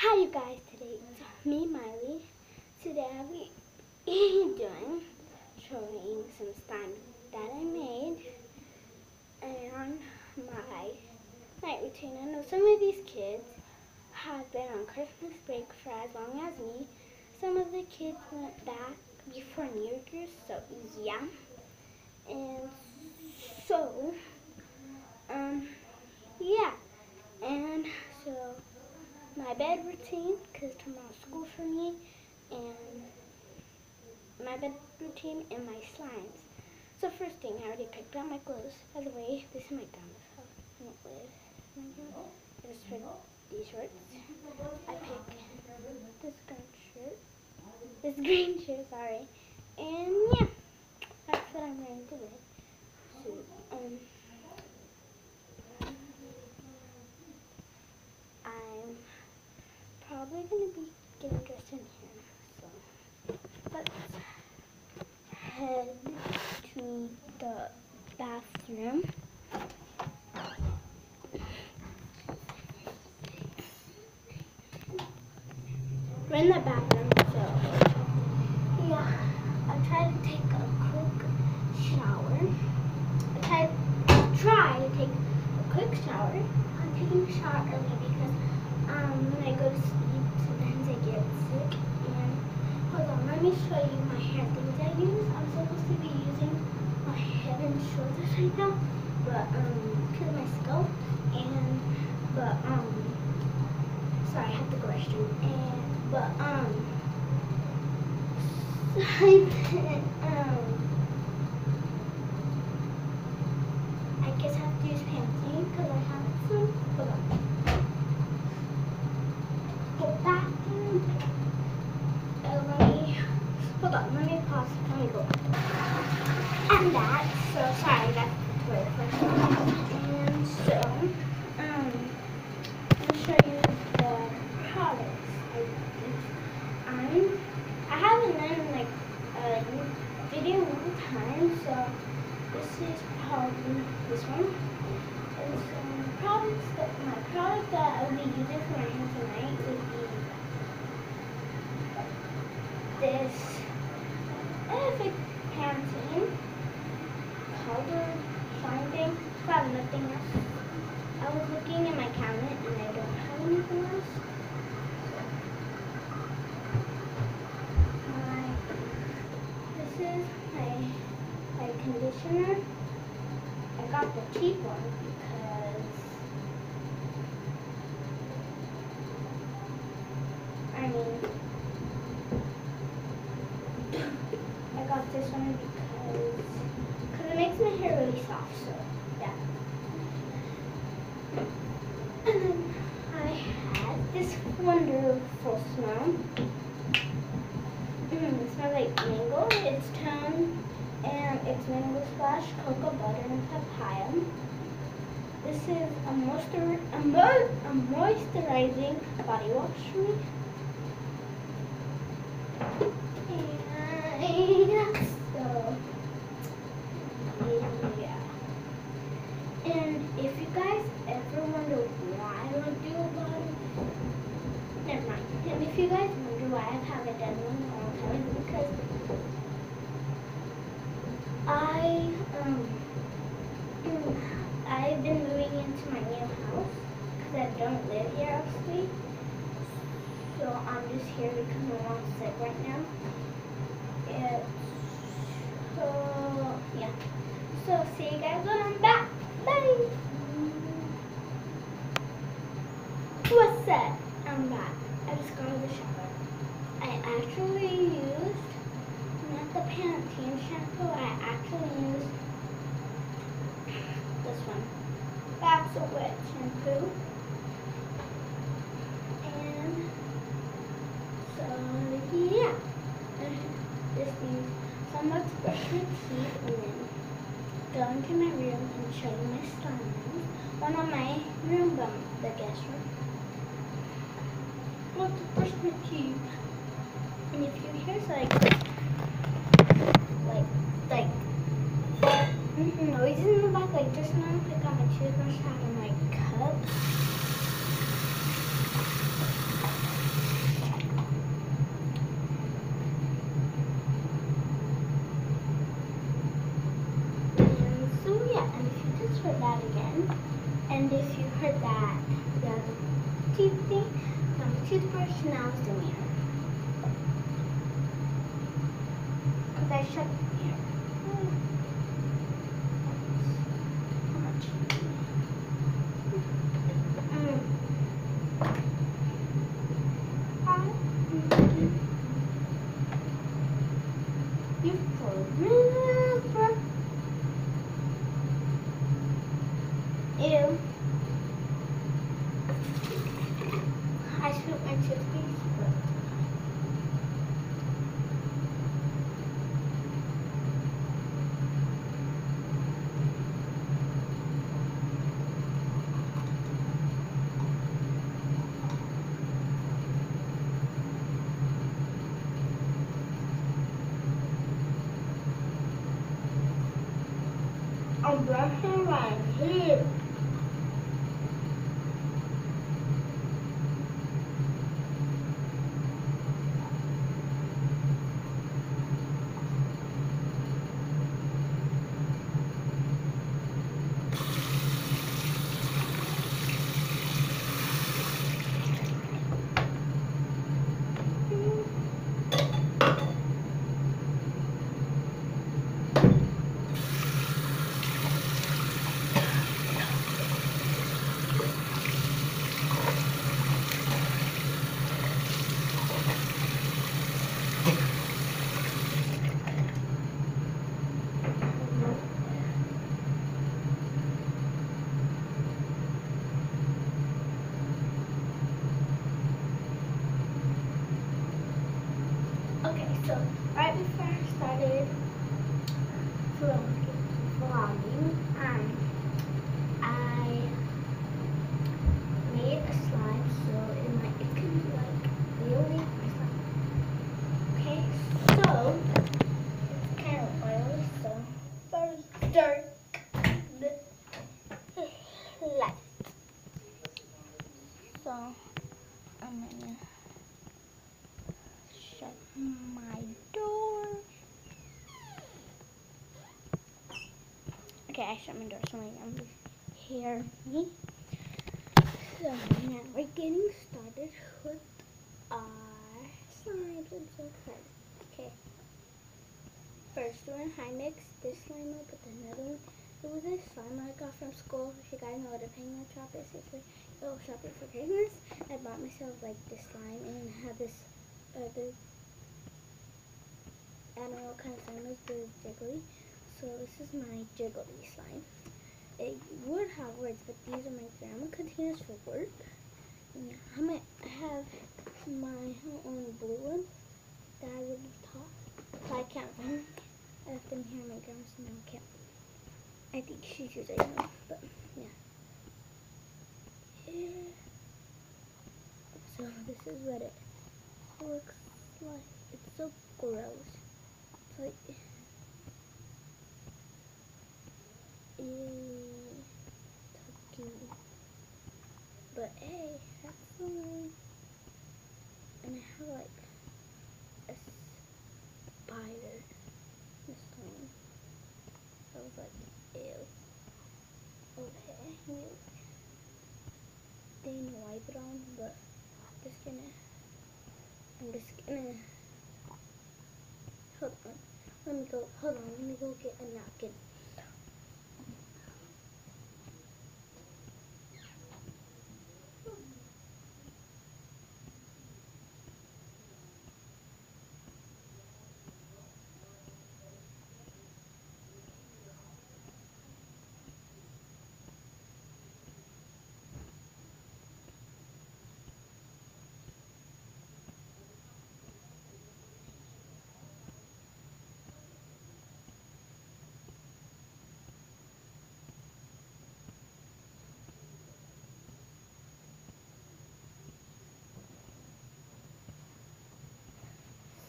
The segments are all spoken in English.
Hi you guys, today it's me, Miley. Today I'll be doing, showing some slime that I made and my night routine. I know some of these kids have been on Christmas break for as long as me. Some of the kids went back before New Year's, so yeah. And so, um, yeah. And so my bed routine, because tomorrow's school for me, and my bed routine and my slimes. So first thing, I already picked out my clothes. By the way, this is my gown. Mm-hmm, this is for these shorts. I pick this green shirt. This green shirt, sorry. And yeah, that's what I'm wearing today. So, um, probably going to be getting dressed in here. So let's head to the bathroom. We're in the bathroom, so yeah, I tried to take a quick shower. I tried, try to take a quick shower. I'm taking a shower early because um, when I go to sleep, sometimes I get sick. And hold on, let me show you my hair things I use. I'm supposed to be using my head and shoulders right now, but um, because my scalp and but um, sorry, Restroom. And but um, um, I guess I have to use Pantene because I have some. Hold on. Get back. Hold on, let me pause. Let me go. And that, so sorry, that's way first. And so, um, let me show you the products I use. I'm, I haven't done like a video one time, so this is probably this one. And some products that, my product that I'll be using for my hair tonight would be this Perfect Pantene powder finding but nothing else. I was looking in my cabinet and I don't have anything else. My this is my my conditioner. I got the cheap one because I mean I got this one because cause it makes my hair really soft, so yeah. And then I had this wonderful smell. Mm, it smells like mango. It's toned it's mango splash, cocoa butter, and papaya. This is a, moistur a, mo a moisturizing body wash for me. And if you guys ever wonder why I would do a body, never mind. If you guys wonder why I haven't done one in a long time, it's because I, um, Um, I've been moving into my new house because I don't live here, obviously. So I'm just here because my mom's sick right now. It's, So, yeah. So, see you guys when I'm back. Bye! What's that? I'm back. I just got out of the shower. I actually used, not the Pantene shampoo, I actually used this one. That's a wet shampoo. And so, yeah. This means so I'm about to brush my teeth and then go into my room and show you my slime One of my room, bum, the guest room want to brush my teeth. And if you hear like, like, like, Mm-hmm. Noises in the back, like just now, like on my toothbrush out of my cup. And so yeah, and if you just heard that again, and if you heard that, the other teeth thing, the toothbrush, now is the mirror. Because I shut I'm brushing my teeth. Okay, so right before I started vlogging, vlogging um, I made a slime so it might it could be like really my slime. Okay, so it's kind of oily, so first dark light. So I'm gonna shut my door. Okay, I shut my door so my mom hear me. So now we're getting started with our slimes. I'm so excited. Okay. First one, hi mix this slime up with another one. It was a slime I got from school. If you guys know what a penguin shop is, it's like oh shopping for Christmas. I bought myself like this slime and I had this other I don't know what kind of slime is, but it's jiggly. So this is my jiggly slime. It would have words, but these are my grandma containers for work. And I might have my own blue one that I would top. So I can't find. I left them here my grandma's and I can't. I think she's using them, but yeah. Yeah. So this is what it looks like. It's so gross. It's like But hey, that's fine. And I have like a spider this time. I was like, ew. Okay, maybe didn't wipe it on, but I'm just gonna I'm just gonna hold on. Let me go hold on, let me go get a napkin.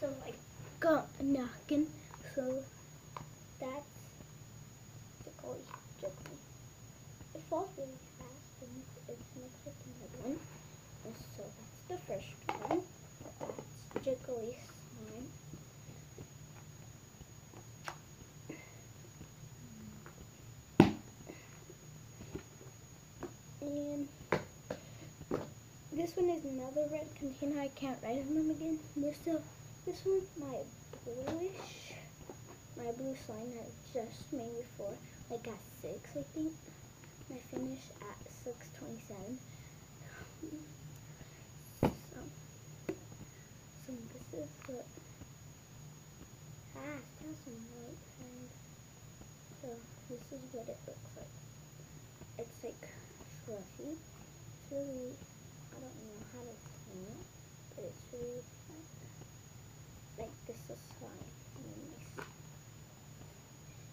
so like gun knocking. So that's tickly, tickly. It falls really fast and it's mixed with another one. And so that's the first one. That's jiggly slime. And this one is another red container. I can't write on them again. They're still uh, this one my bluish, my blue slime that I just made before, like at six I think. I finished at six twenty-seven. So, so this is what. Ah, still some white. So this is what it looks like. It's like fluffy. It's really, I don't know how to explain it, but it's really like, like this is slime. Really nice.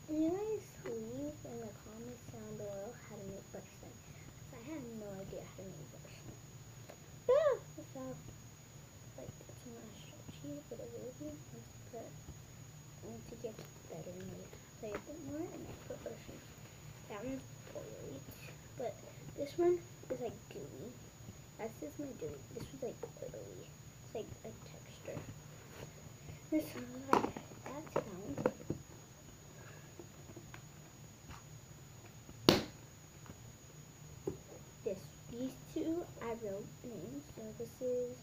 And you guys leave in the comments down below how to make slime. Because I have no idea how to make butter slime. Ah! Without, like, it's not stretchy, but it will be. I need to get better and like, play a bit more, and I put slime. That one's oily, but this one is like gooey. That's just my gooey. This was like oily. It's like a texture. This one like that's fine. This these two I wrote names. So this is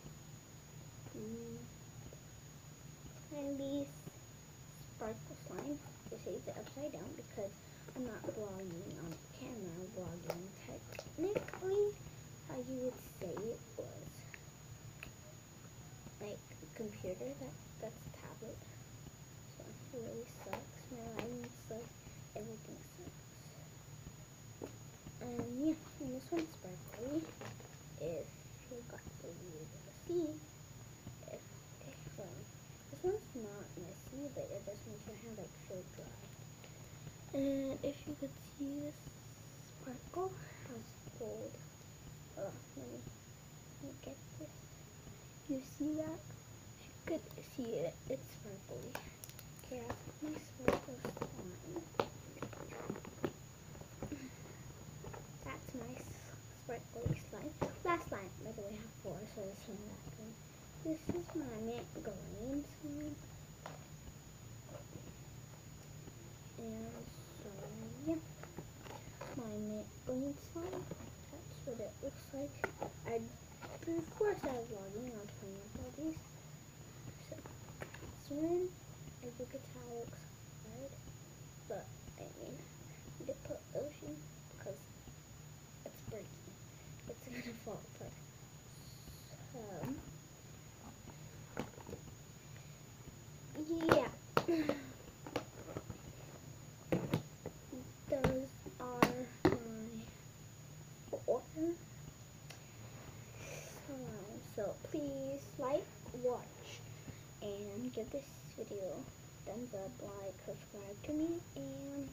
mm, candy sparkle slime. This is it upside down because I'm not vlogging on camera. Vlogging technically how you would say it was like a computer that that's a tablet. So it really sucks. My lighting sucks. Everything sucks. Um yeah, and this one's sparkly. If you got to be to see. If, if um, this one's not messy, but it just makes your hand like feel dry. And if you could see this sparkle has gold. Oh, let me, let me get this. You see that? You could see it, it's sparkly. Okay, I put my sparkle slime. That's nice sparkly slime. Last slime, by this one one. This is my mint green slime. And so, yeah. My mint green slime. That's what it looks like. I, before I started vlogging, I was playing with all these. So, this one, as you can tell, looks hard. But, I mean, I need to put lotion because it's breaking. It's gonna fall apart. So, yeah. Those are my slimes. So please like, watch, and give this video thumbs up, like, subscribe to me, and